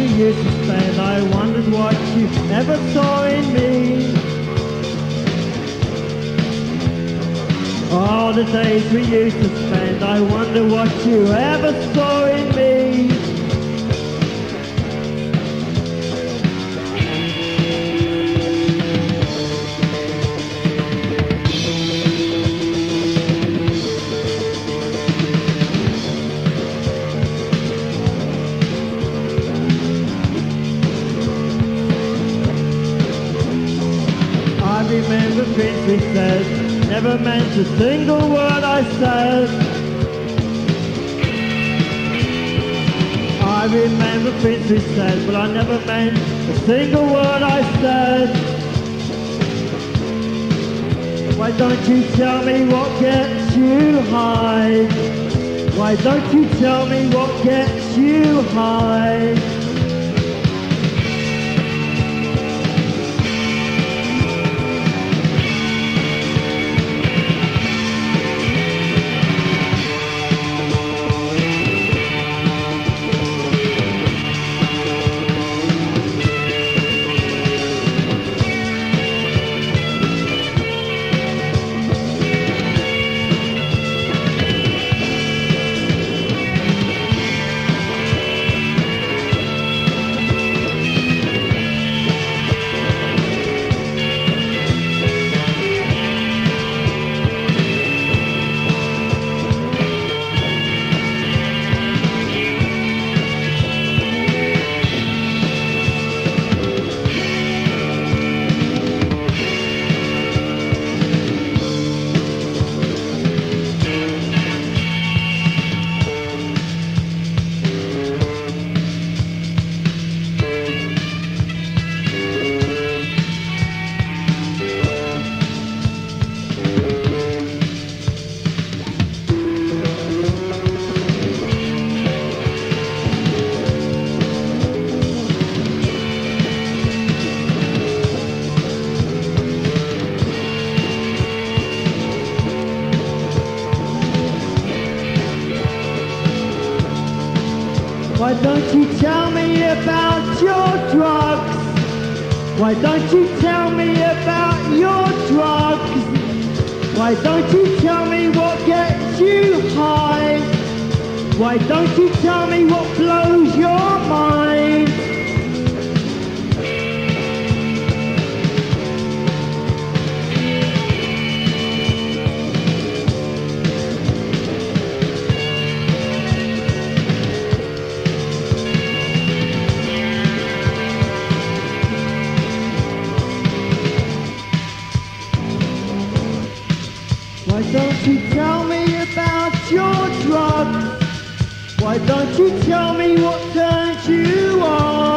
used to spend, I wondered what you ever saw in me. All the days we used to spend, I wonder what you ever saw in me. Remember things we said, never meant a single word I said. I remember things we said, but I never meant a single word I said. Why don't you tell me what gets you high? Why don't you tell me what gets you high? Why don't you tell me about your drugs? Why don't you tell me about your drugs? Why don't you tell me what gets you high? Why don't you tell me what blows your Why don't you tell me about your drugs? Why don't you tell me what turns you on?